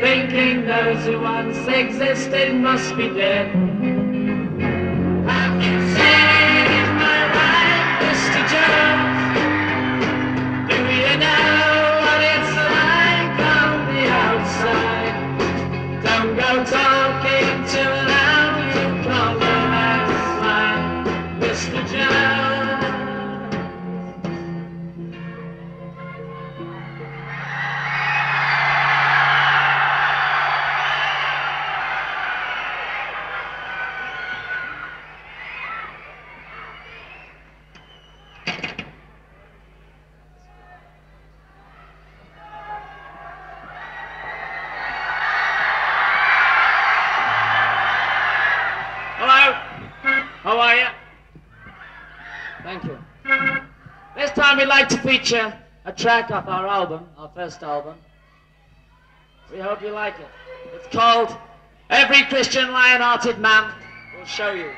thinking those who once existed must be dead. we'd like to feature a track off our album, our first album. We hope you like it. It's called Every Christian Lion-Hearted Man Will Show You.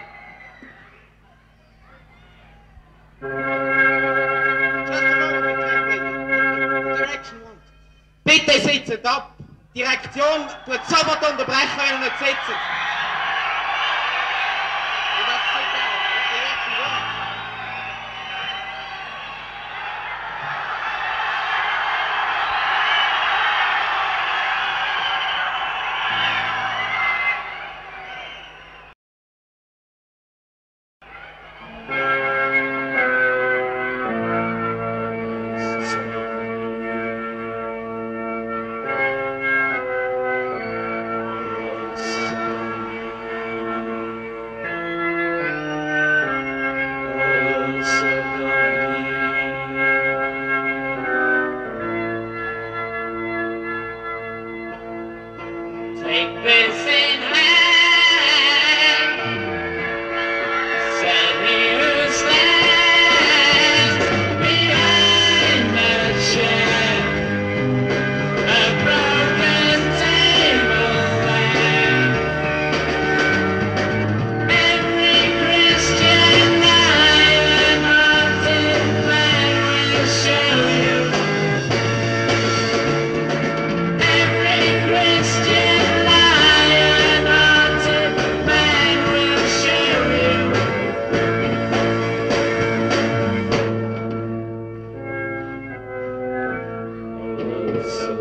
Bitte sitzen ab. Direktion tut sofort unterbrechen, wenn ihr nicht sitzt. Yes.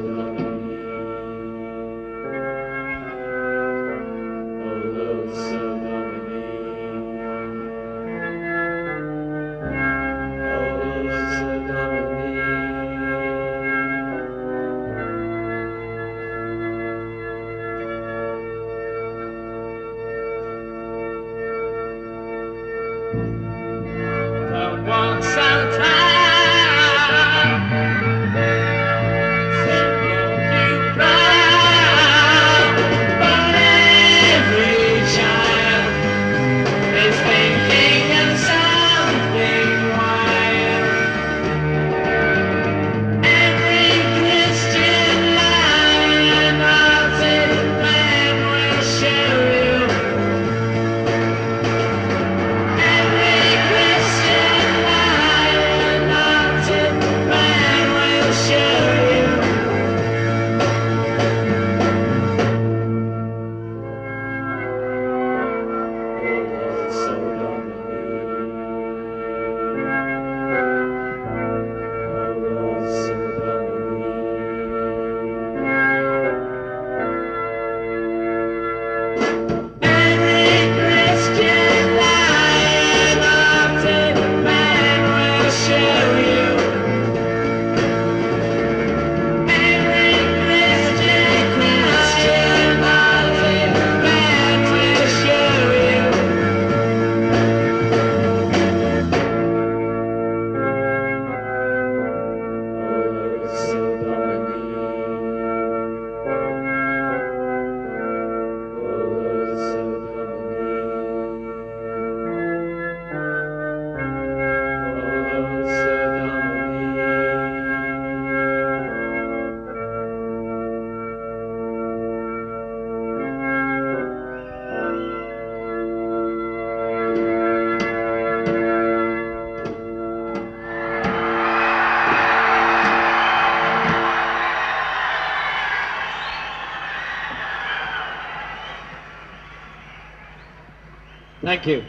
Thank you.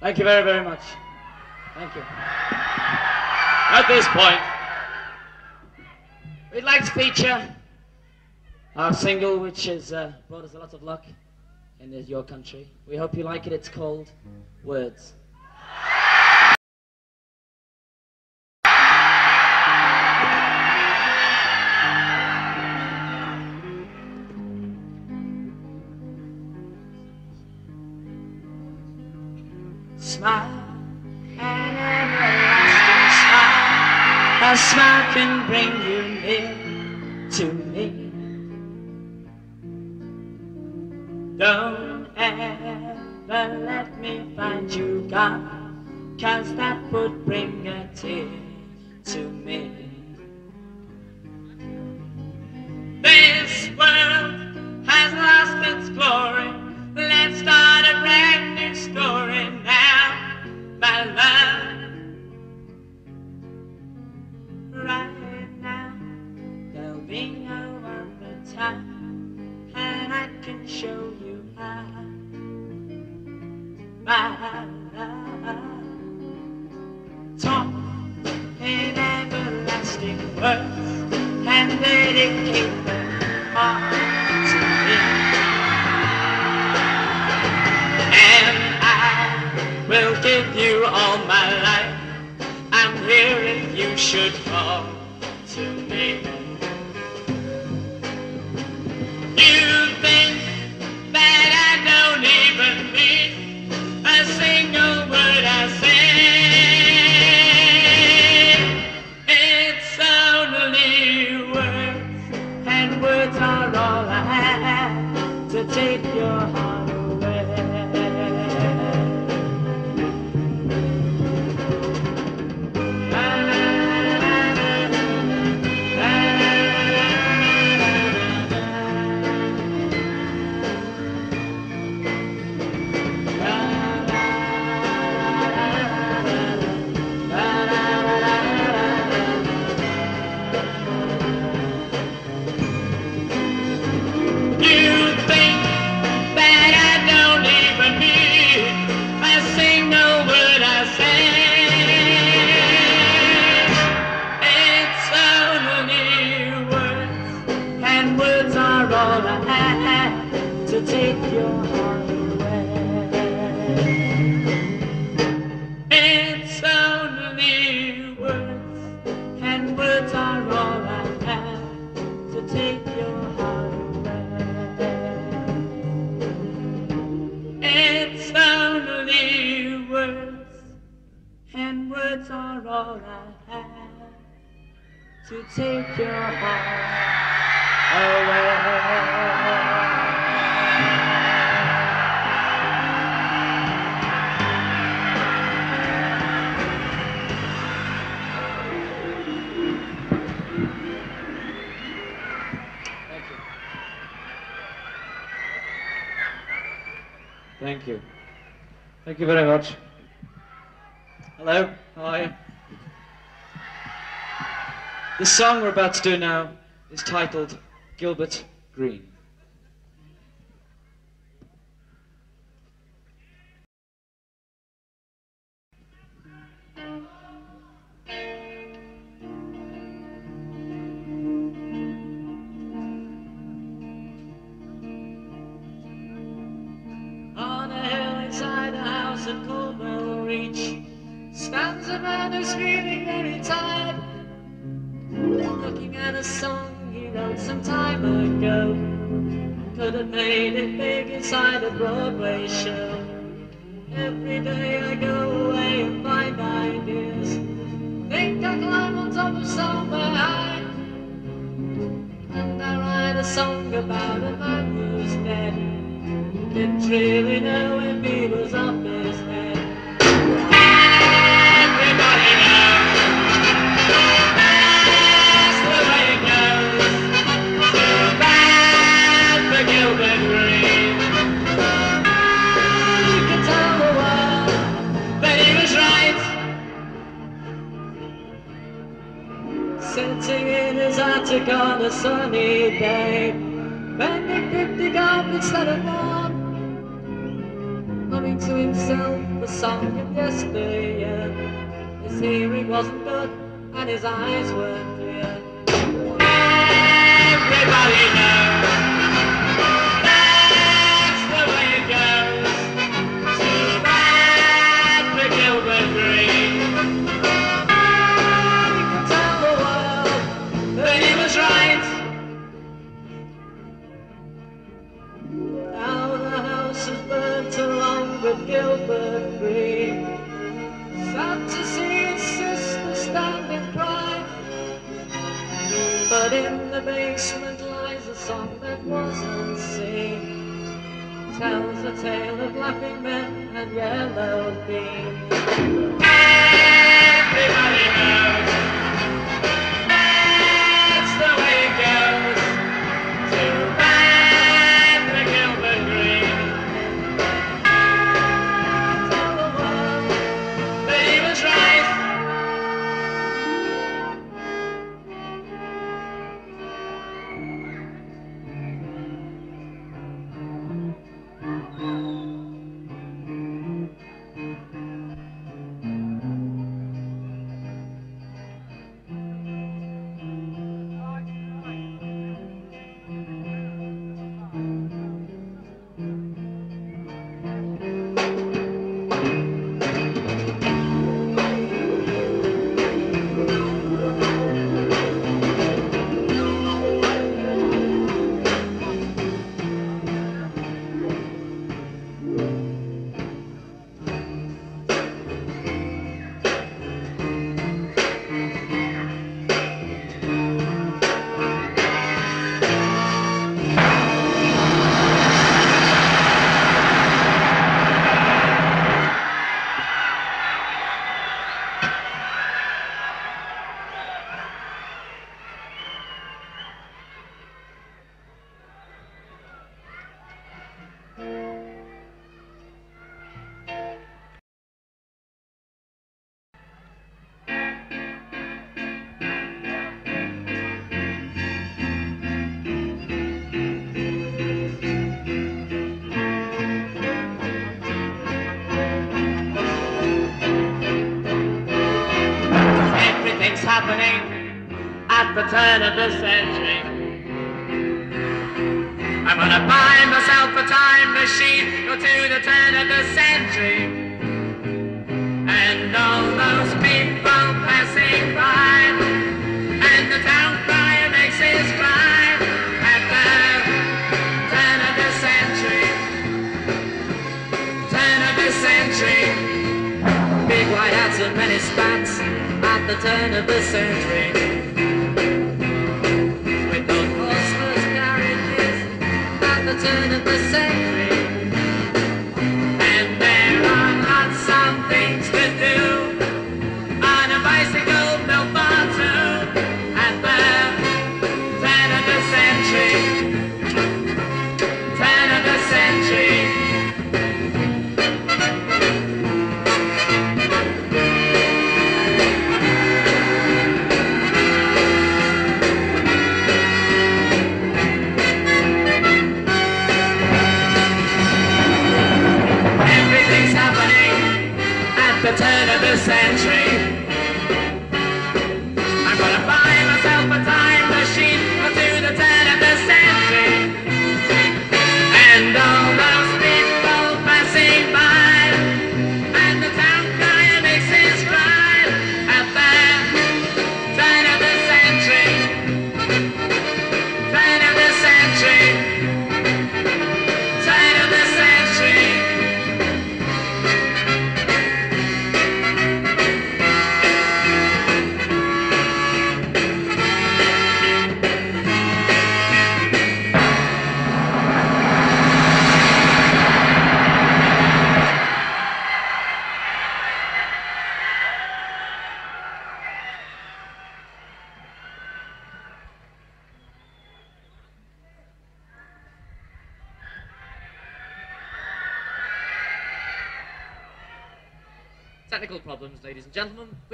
Thank you very, very much. Thank you. At this point, we'd like to feature our single, which has uh, brought us a lot of luck in your country. We hope you like it. It's called Words. And words are all I have to take your heart away. Thank you. Thank you. Very much. Hello, how are you? The song we're about to do now is titled Gilbert Green. A song he wrote some time ago. Could have made it big inside a Broadway show. Every day I go away and find ideas. Think I climb on top of somewhere high. And I write a song about a man who's dead. Didn't really know if he was off his head. Attic on a sunny day, bending fifty instead of one. humming to himself the song of yesteryear. His hearing wasn't good and his eyes weren't clear. Everybody knows the basement lies a song that wasn't seen. Tells a tale of laughing men and yellow beans. The century. I'm gonna buy myself a time machine, go to the turn of the century. And all those people passing by, and the town crier makes his cry at the turn of the century. Turn of the century. Big white hats and many spats at the turn of the century.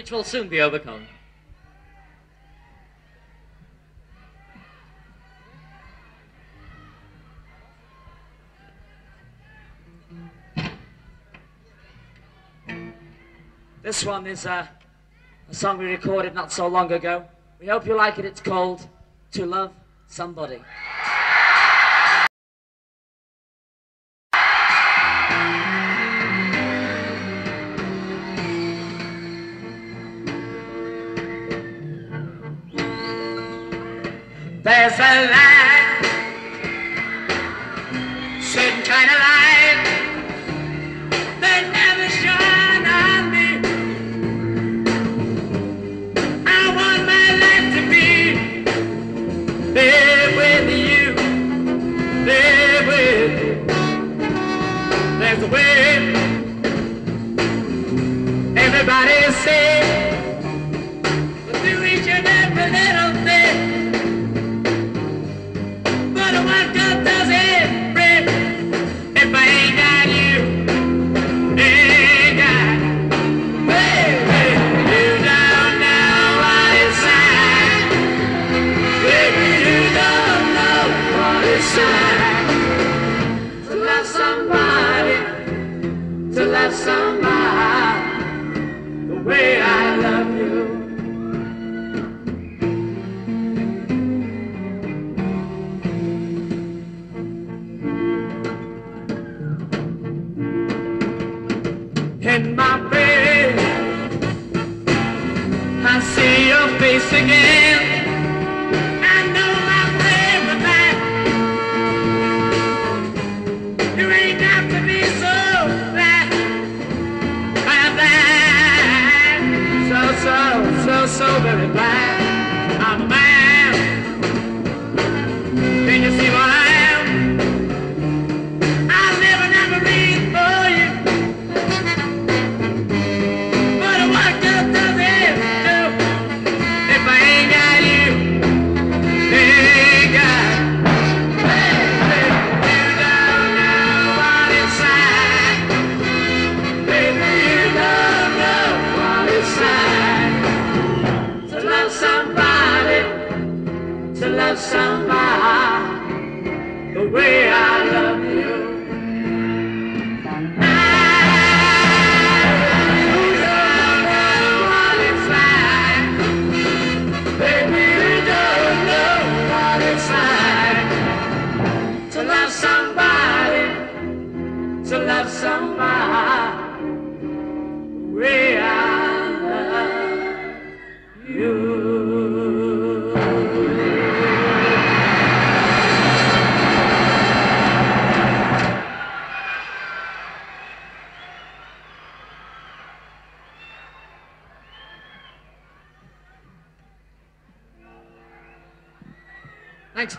which will soon be overcome. This one is uh, a song we recorded not so long ago. We hope you like it. It's called To Love Somebody.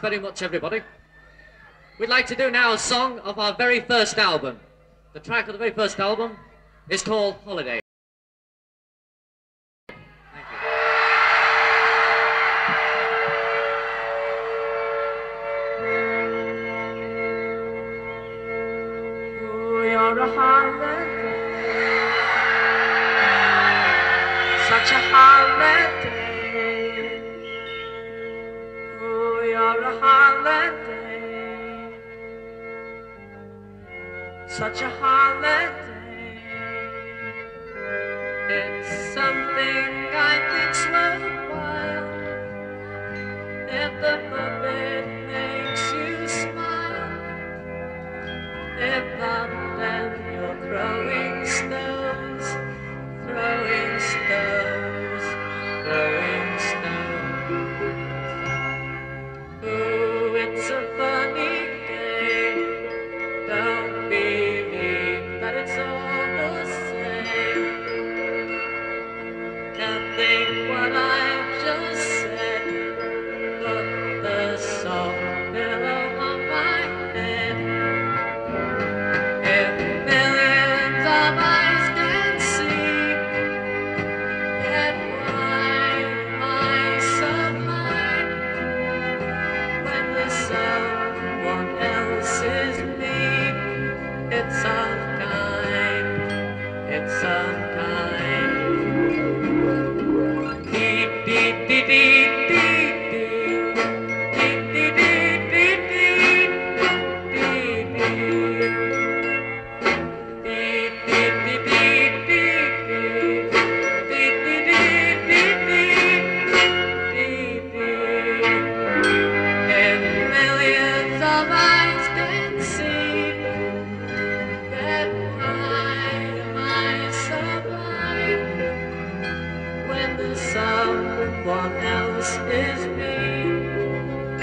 Very much, everybody. We'd like to do now a song of our very first album. The track of the very first album is called Holiday. a holiday, such a holiday. It's something I think's worthwhile if the puppet makes you smile. If the band you're growing.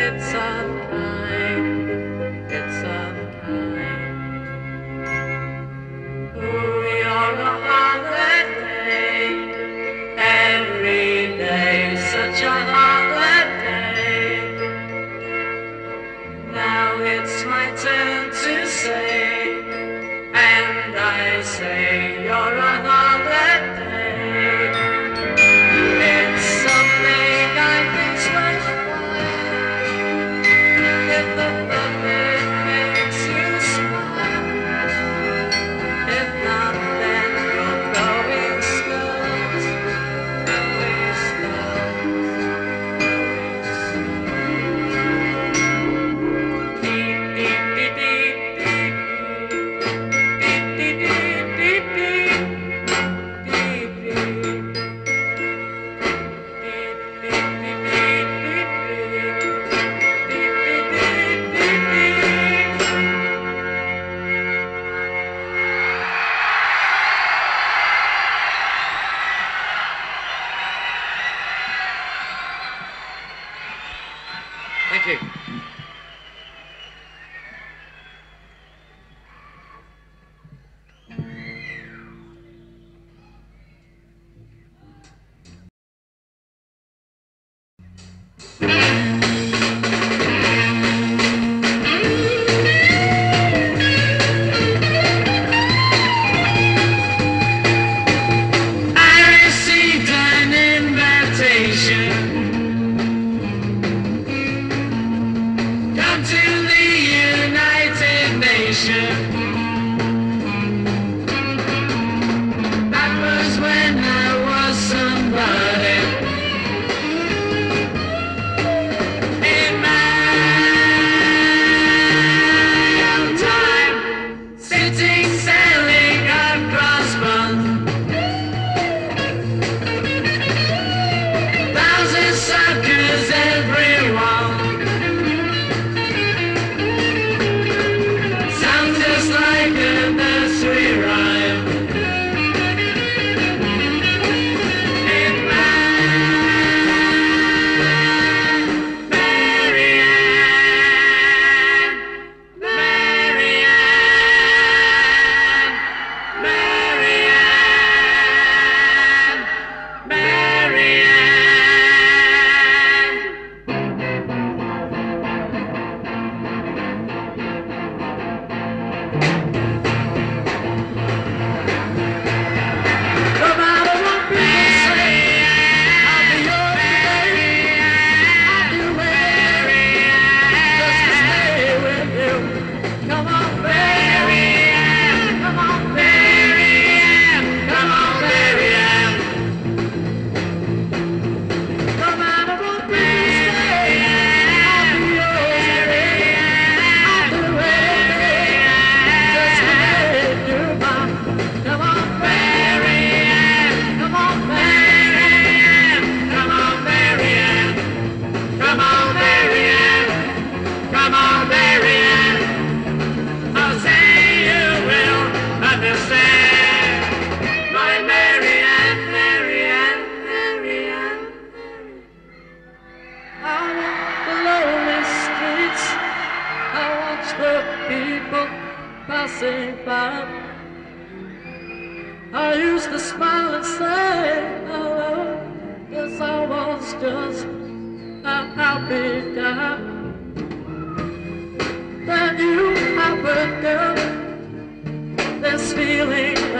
It's sun.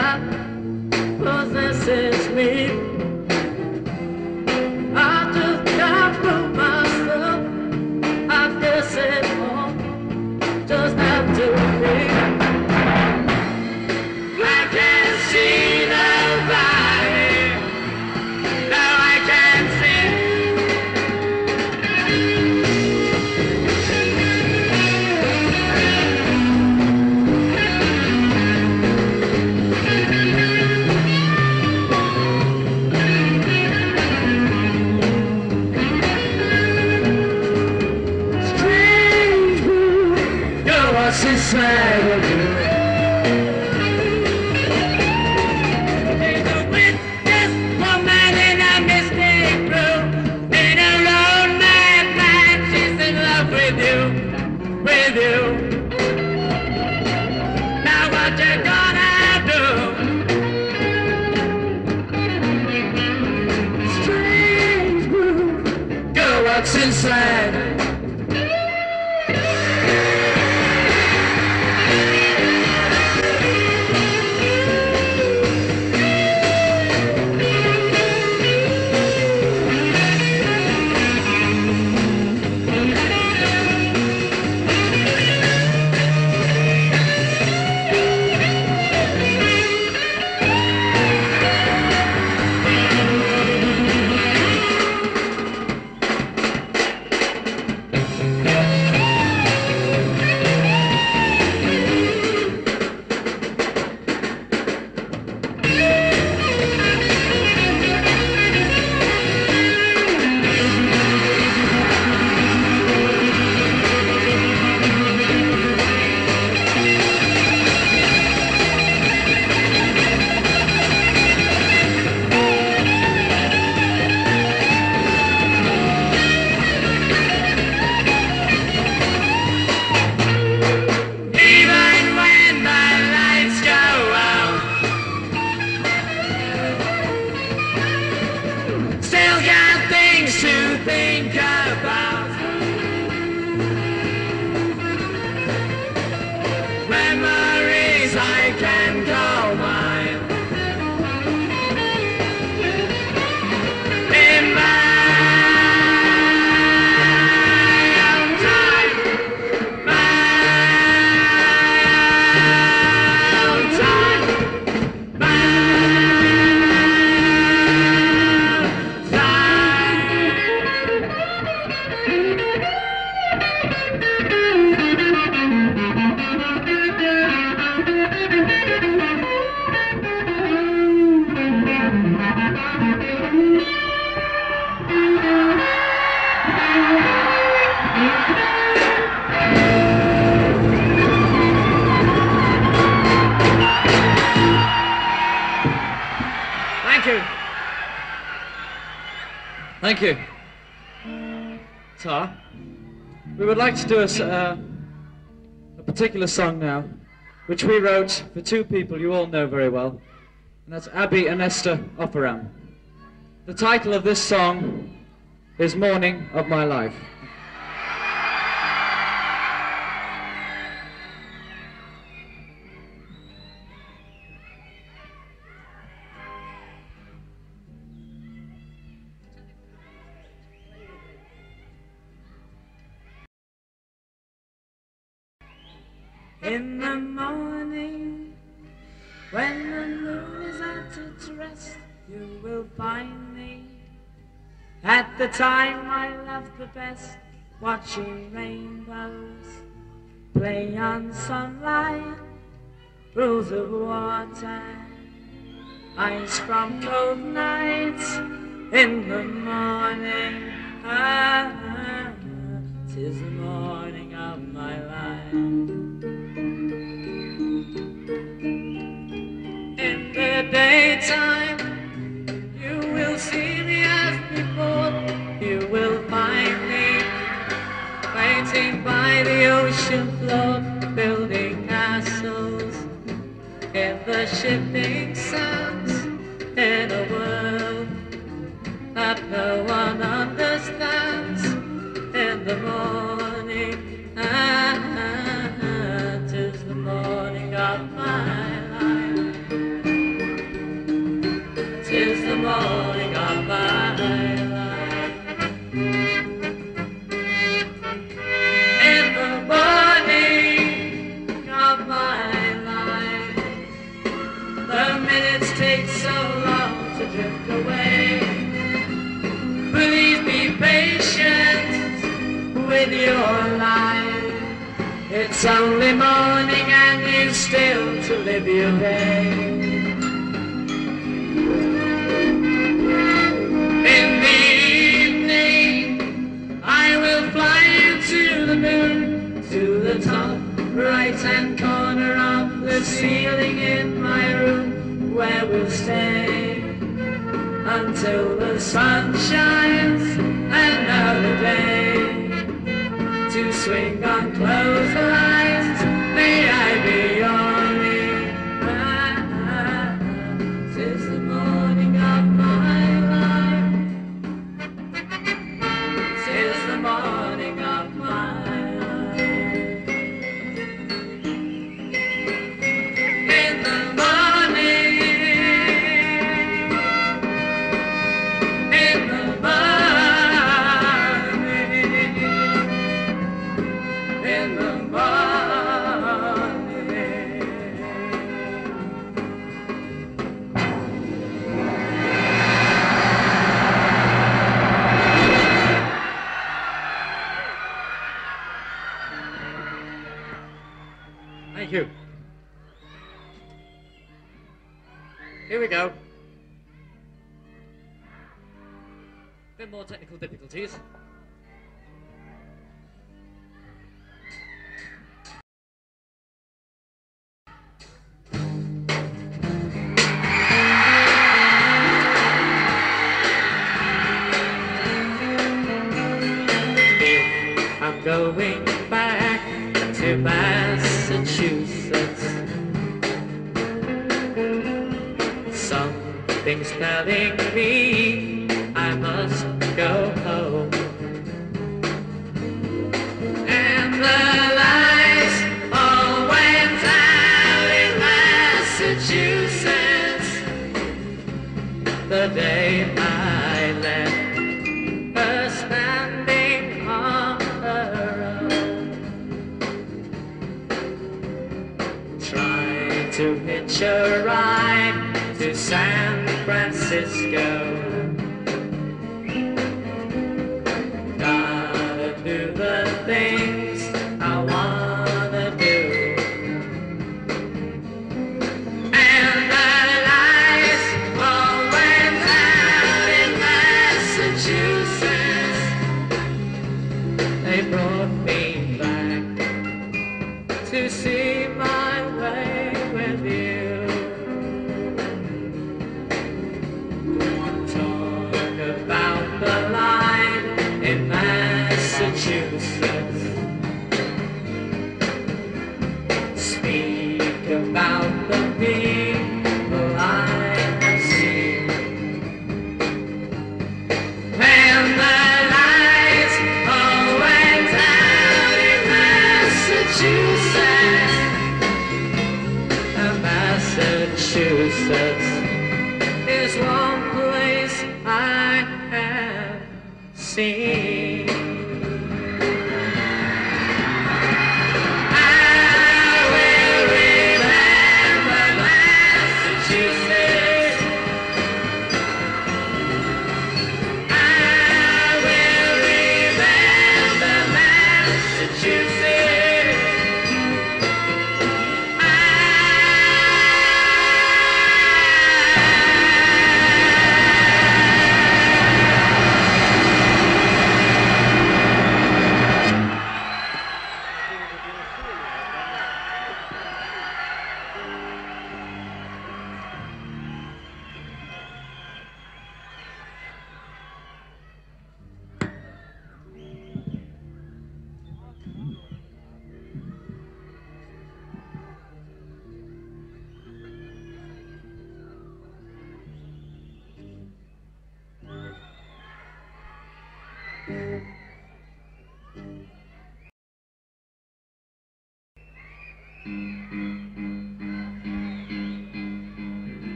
up. To do a, s- uh, a particular song now, which we wrote for two people you all know very well, and that's Abi and Esther Ofarim. The title of this song is Morning of My Life. The time I love the best, watching rainbows play on sunlight, pools of water, ice from cold nights. In the morning, ah, ah, tis the morning of my life. In the daytime, you will see me as before. By the ocean floor, building castles in the shifting sands in a world that no one understands. In the morning, ah, with your life. It's only morning and you still to live your day. In the evening, I will fly you to the moon, to the top right hand corner of the ceiling in my room, where we'll stay until the sun shines another day. Swing on clotheslines, technical difficulties. San Francisco.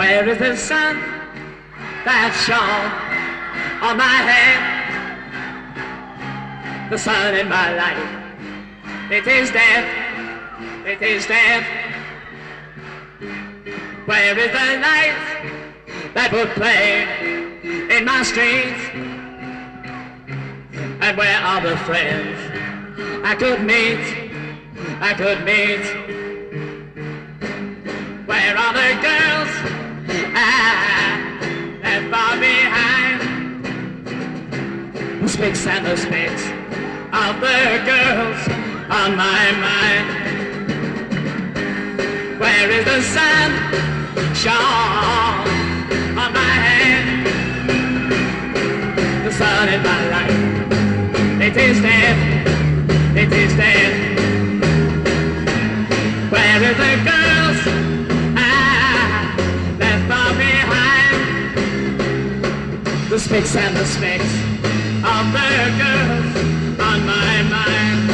Where is the sun that shone on my head? The sun in my life, it is dead, it is dead. Where is the light that would play in my streets? And where are the friends I could meet, I could meet? Where are the girls I left far behind? The spicks and the specks of the girls on my mind. Where is the sun shone on my head? The sun in my life, it is dead, it is dead. Where is the girls The spicks and the specks of the girls on my mind.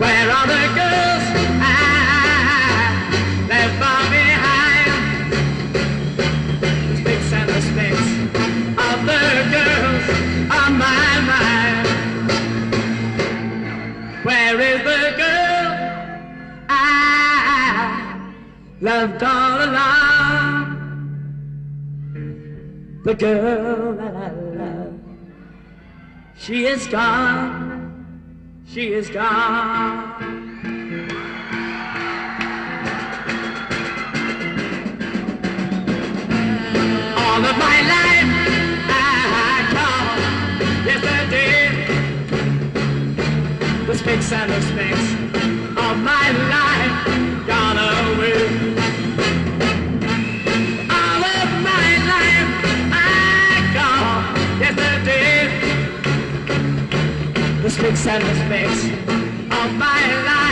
Where are the girls ah, I left far behind? The spicks and the specks of the girls on my mind. Where is the girl I loved all along? the girl that I love. She is gone, she is gone. All of my life I call yesterday. The spicks and the specks of my life gone away. Spicks and the of my life